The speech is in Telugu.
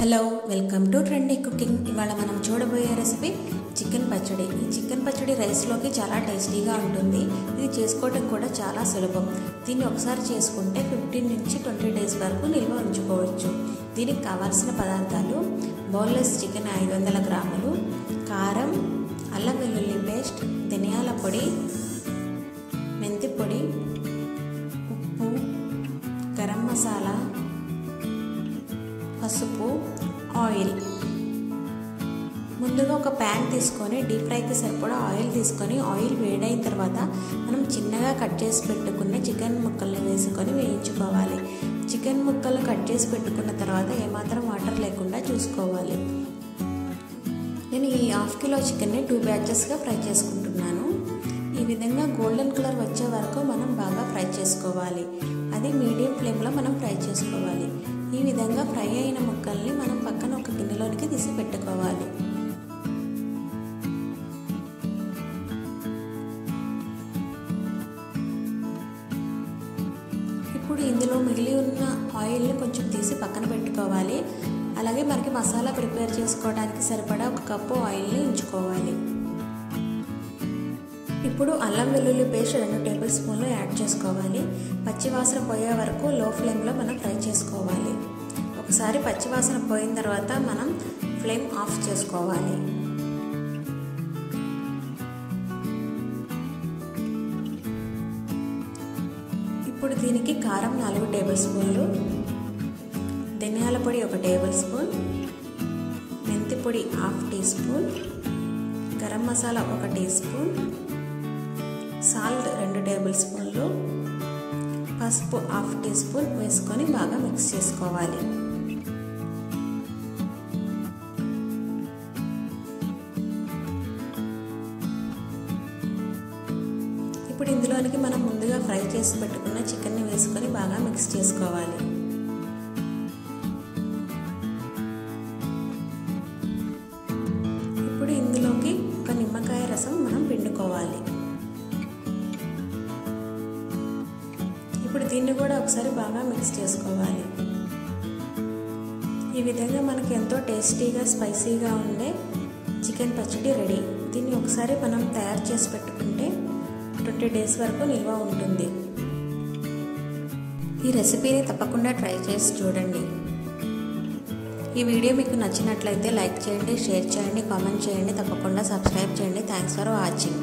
Hello welcome to trendy cooking. ఇవాళ మనం చూడబోయే రెసిపీ చికెన్ పచ్చడి. ఈ చికెన్ పచ్చడి రైస్లోకి చాలా టేస్టీగా ఉంటుంది. ఇది చేసుకోవడం కూడా చాలా సులభం. దీన్ని ఒకసారి చేసుకుంటే ఫిఫ్టీన్ నుంచి ట్వంటీ డేస్ వరకు నిల్వ ఉంచుకోవచ్చు. దీనికి కావాల్సిన పదార్థాలు బౌల్లెస్ చికెన్ ఐదు వందల గ్రాములు కారం అల్లం వెల్లుల్లి పేస్ట్ ధనియాల పొడి మెంతి పొడి ఉప్పు గరం మసాలా పసుపు ఆయిల్. ముందుగా ఒక ప్యాన్ తీసుకొని డీప్ ఫ్రైకి సరిపడా ఆయిల్ తీసుకొని ఆయిల్ వేడైన తర్వాత మనం చిన్నగా కట్ చేసి పెట్టుకున్న చికెన్ ముక్కల్ని వేసుకొని వేయించుకోవాలి. చికెన్ ముక్కలు కట్ చేసి పెట్టుకున్న తర్వాత ఏమాత్రం వాటర్ లేకుండా చూసుకోవాలి. నేను ఈ హాఫ్ కిలో చికెన్ని టూ బ్యాచెస్గా ఫ్రై చేసుకుంటున్నాను. ఈ విధంగా గోల్డెన్ కలర్ వచ్చే వరకు మనం బాగా ఫ్రై చేసుకోవాలి. అది మీడియం ఫ్లేమ్లో మనం ఫ్రై చేసుకోవాలి. ఈ విధంగా ఫ్రై అయిన ముక్కల్ని మనం పక్కన ఒక గిన్నెలోనికి తీసి పెట్టుకోవాలి. ఇప్పుడు ఇందులో మిగిలి ఉన్న ఆయిల్ని కొంచెం తీసి పక్కన పెట్టుకోవాలి. అలాగే మనకి మసాలా ప్రిపేర్ చేసుకోవడానికి సరిపడా ఒక కప్పు ఆయిల్ని ఉంచుకోవాలి. ఇప్పుడు అల్లం వెల్లుల్లి పేస్ట్ రెండు టేబుల్ స్పూన్లు యాడ్ చేసుకోవాలి. పచ్చివాసన పోయే వరకు లో ఫ్లేమ్లో మనం ఫ్రై చేసుకోవాలి. ఒకసారి పచ్చివాసన పోయిన తర్వాత మనం ఫ్లేమ్ ఆఫ్ చేసుకోవాలి. ఇప్పుడు దీనికి కారం నాలుగు టేబుల్ స్పూన్లు ధనియాల పొడి ఒక టేబుల్ స్పూన్ మెంతి పొడి half teaspoon garam masala ఒక టీ స్పూన్ సాల్ట్ రెండు టేబుల్ స్పూన్లు పసుపు హాఫ్ టీ స్పూన్ వేసుకొని బాగా మిక్స్ చేసుకోవాలి. ఇప్పుడు ఇందులోనికి మనం ముందుగా ఫ్రై చేసి పెట్టుకున్న చికెన్ని వేసుకొని బాగా మిక్స్ చేసుకోవాలి. ఇప్పుడు ఇందులోకి కూడా ఒకసారి బాగా మిక్స్ చేసుకోవాలి. ఈ విధంగా మనకి ఎంతో టేస్టీగా స్పైసీగా ఉండే చికెన్ పచ్చడి రెడీ. దీన్ని ఒకసారి మనం తయారు చేసి పెట్టుకుంటే ట్వంటీ డేస్ వరకు నిల్వ ఉంటుంది. ఈ రెసిపీని తప్పకుండా ట్రై చేసి చూడండి. ఈ వీడియో మీకు నచ్చినట్లయితే లైక్ చేయండి షేర్ చేయండి కామెంట్ చేయండి తప్పకుండా సబ్స్క్రైబ్ చేయండి. Thanks for watching